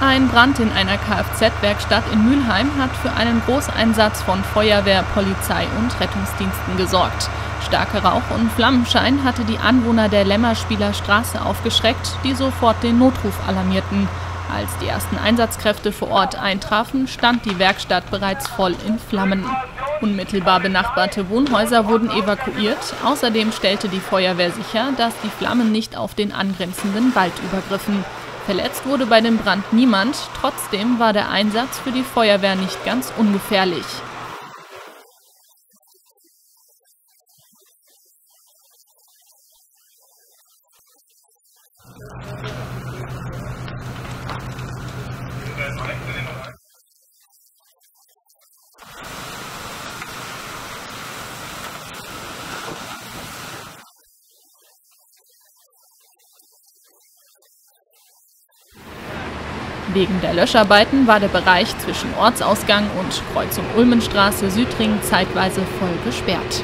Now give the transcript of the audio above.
Ein Brand in einer Kfz-Werkstatt in Mülheim hat für einen Großeinsatz von Feuerwehr, Polizei und Rettungsdiensten gesorgt. Starker Rauch und Flammenschein hatte die Anwohner der Lämmerspieler Straße aufgeschreckt, die sofort den Notruf alarmierten. Als die ersten Einsatzkräfte vor Ort eintrafen, stand die Werkstatt bereits voll in Flammen. Unmittelbar benachbarte Wohnhäuser wurden evakuiert. Außerdem stellte die Feuerwehr sicher, dass die Flammen nicht auf den angrenzenden Wald übergriffen. Verletzt wurde bei dem Brand niemand, trotzdem war der Einsatz für die Feuerwehr nicht ganz ungefährlich. Wegen der Löscharbeiten war der Bereich zwischen Ortsausgang und Kreuzung Ulmenstraße Südring zeitweise voll gesperrt.